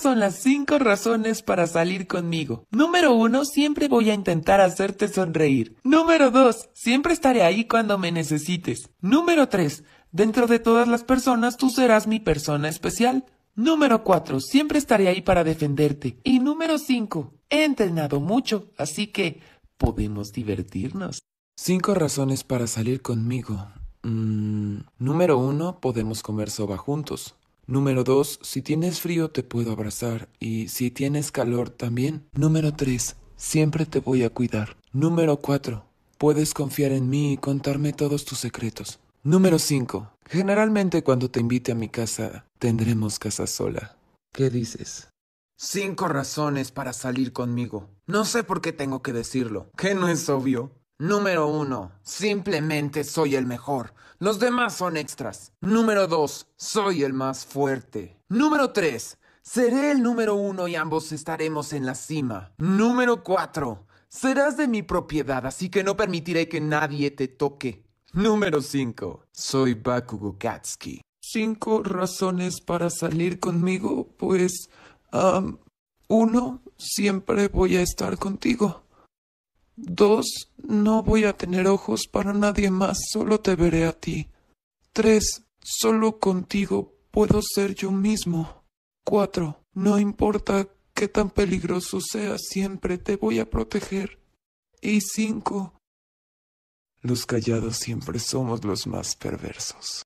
Son las cinco razones para salir conmigo. Número uno, siempre voy a intentar hacerte sonreír. Número dos, siempre estaré ahí cuando me necesites. Número tres, dentro de todas las personas tú serás mi persona especial. Número 4. Siempre estaré ahí para defenderte. Y número 5. He entrenado mucho, así que podemos divertirnos. Cinco razones para salir conmigo. Mm, número 1. Podemos comer soba juntos. Número 2. Si tienes frío te puedo abrazar. Y si tienes calor también. Número 3. Siempre te voy a cuidar. Número 4. Puedes confiar en mí y contarme todos tus secretos. Número 5. Generalmente cuando te invite a mi casa, tendremos casa sola. ¿Qué dices? Cinco razones para salir conmigo. No sé por qué tengo que decirlo. ¿Qué no es obvio? Número uno, simplemente soy el mejor. Los demás son extras. Número dos, soy el más fuerte. Número tres, seré el número uno y ambos estaremos en la cima. Número cuatro, serás de mi propiedad, así que no permitiré que nadie te toque. Número 5. Soy Bakugo Katsuki. Cinco razones para salir conmigo, pues... uno, siempre voy a estar contigo. Dos, no voy a tener ojos para nadie más, solo te veré a ti. Tres, solo contigo puedo ser yo mismo. Cuatro, no importa qué tan peligroso sea, siempre te voy a proteger. Y cinco, los callados siempre somos los más perversos.